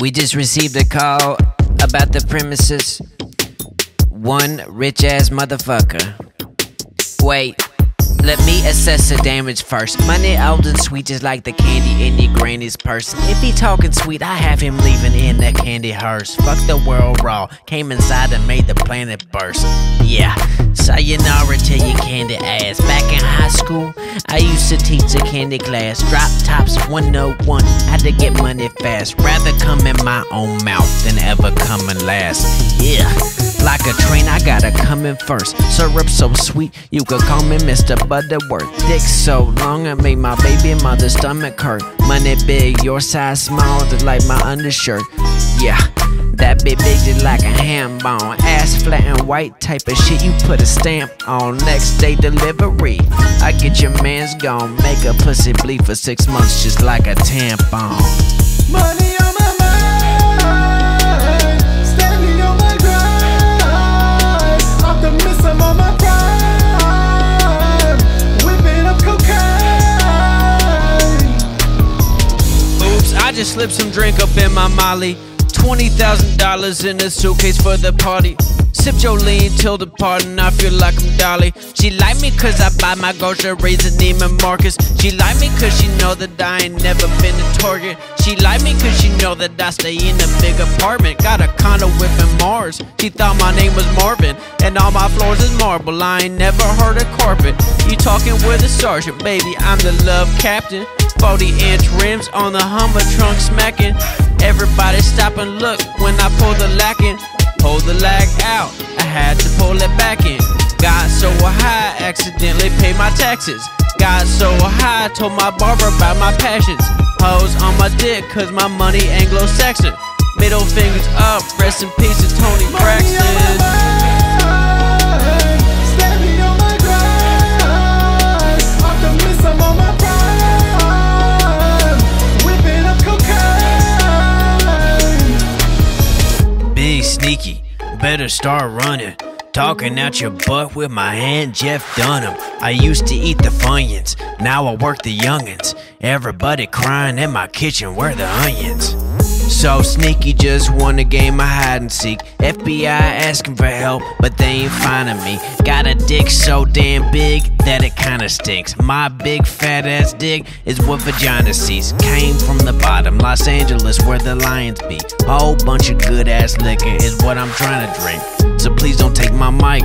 We just received a call about the premises. One rich ass motherfucker. Wait, let me assess the damage first. Money old and sweet just like the candy in your granny's purse. If he talking sweet, I have him leaving in that candy hearse. Fuck the world raw, came inside and made the planet burst. Yeah, sayonara to your candy ass. Back in high school, I used to teach a candy class. Drop tops 101, had to get money fast. Rather come in my own mouth than ever coming last. Yeah. Like a train, I gotta come in first. Syrup so sweet, you could call me Mr. Butterworth. Dick so long, I made my baby mother's stomach hurt. Money big, your size small, just like my undershirt. Yeah, that bit big just like a ham bone. Ass flat and white type of shit, you put a stamp on. Next day delivery, I get your man's gone. Make a pussy bleed for six months just like a tampon. Money Slipped some drink up in my molly. $20,000 in a suitcase for the party. Sip Jolene till the pardon, I feel like I'm Dolly. She like me cause I buy my groceries at Neiman Marcus. She like me cause she know that I ain't never been to Target. She like me cause she know that I stay in a big apartment. Got a condo whipping Mars. She thought my name was Marvin. And all my floors is marble. I ain't never heard of carpet. You talking with a sergeant, baby. I'm the love captain. 40 inch rims on the Hummer trunk smacking. Everybody stop and look when I pull the lacking. Pull the lag out, I had to pull it back in. Got so high, accidentally paid my taxes. Got so high, told my barber about my passions. Hoes on my dick, cause my money Anglo Saxon. Middle fingers up, rest in peace to Tony Money on my Braxton. Sneaky, better start running. Talking out your butt with my hand, Jeff Dunham. I used to eat the Funyuns, now I work the youngins. Everybody crying in my kitchen, where the onions? So sneaky, just won a game of hide and seek. FBI asking for help, but they ain't finding me. Got a dick so damn big that it kinda stinks. My big fat ass dick is what vagina sees. Came from the bottom, Los Angeles, where the lions be. Whole bunch of good ass liquor is what I'm trying to drink. So please don't take my mic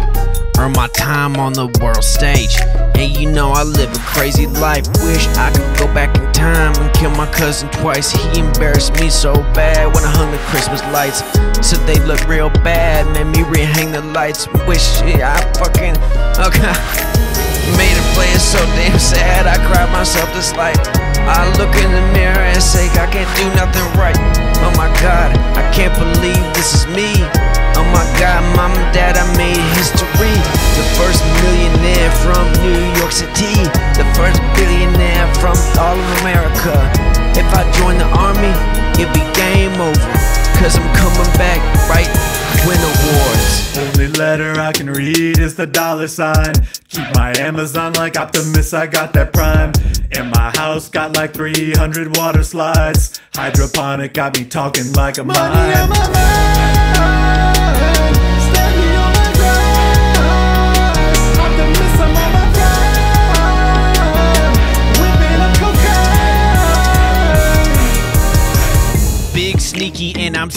or my time on the world stage. And you know I live a crazy life. Wish I could go back in time and kill my cousin twice. He embarrassed me so bad when I hung the Christmas lights. Said they look real bad, made me rehang the lights. Wish I fucking okay. Made a play so damn sad, I cried myself to sleep. I look in the mirror and say I can't do nothing right. Oh my god, I can't believe this is me. Oh my god, mom and dad, I made history. The first millionaire from New York City. The first billionaire from all of America. If I join the army, it'd be game over. Cause I'm coming back right win awards. Only letter I can read is the dollar sign. Keep my Amazon like Optimus, I got that prime. And my house got like 300 water slides. Hydroponic got me talking like a Money mime.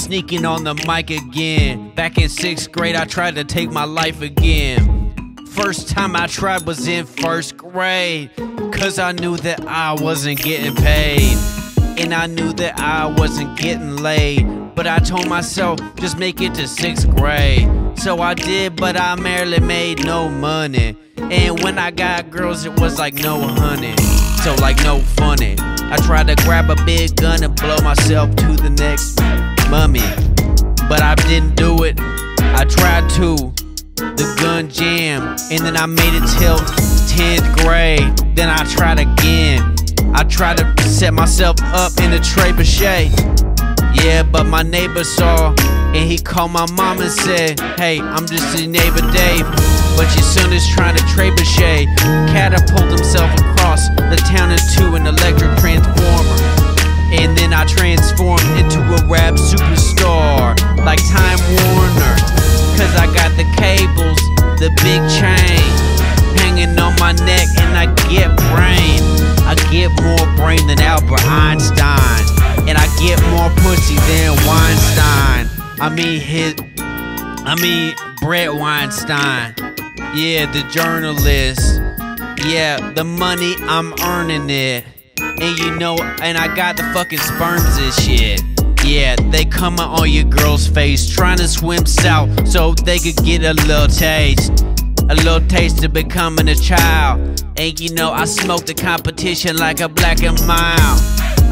Sneaking on the mic again. Back in sixth grade, I tried to take my life again. First time I tried was in first grade. Cause I knew that I wasn't getting paid. And I knew that I wasn't getting laid. But I told myself, just make it to sixth grade. So I did, but I merely made no money. And when I got girls, it was like no honey. So, like, no funny. I tried to grab a big gun and blow myself to the next mummy. But I didn't do it. I tried to. The gun jammed, and then I made it till 10th grade. Then I tried again. I tried to set myself up in a trebuchet. Yeah, but my neighbor saw, and he called my mom and said, Hey, I'm just your neighbor Dave. But your son is trying to trebuchet. Catapult himself across the town into an electric transformer. And then I transformed rap superstar like Time Warner. Cause I got the cables, the big chain hanging on my neck, and I get brain. I get more brain than Albert Einstein, and I get more pussy than Weinstein. I mean his, I mean Brett Weinstein. Yeah, the journalist. Yeah, the money I'm earning it. And you know, and I got the fucking sperms and shit. Yeah, they coming on your girl's face, trying to swim south so they could get a little taste. A little taste of becoming a child. And you know, I smoke the competition like a black and mild.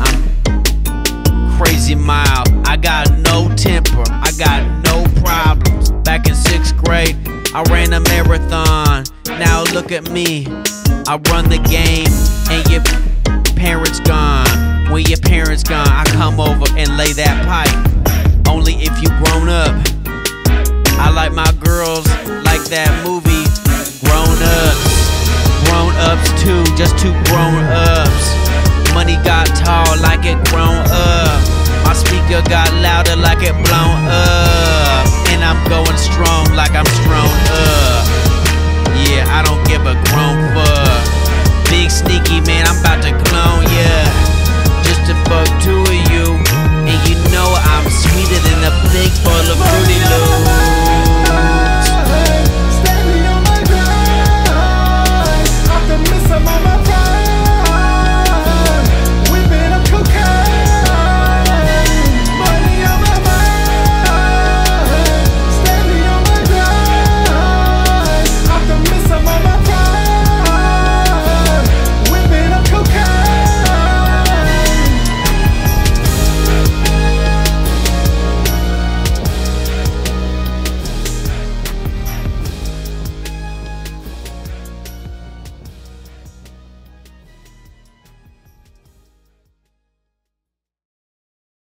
I'm crazy mild. I got no temper, I got no problems. Back in sixth grade, I ran a marathon. Now look at me, I run the game, and your parents gone when your parents gone, I come over and lay that pipe. Only if you grown up. I like my girls like that movie, Grown Ups. Grown Ups too, just two grown ups. Money got tall like it grown up. My speaker got louder like it blown up. And I'm going strong like I'm strong.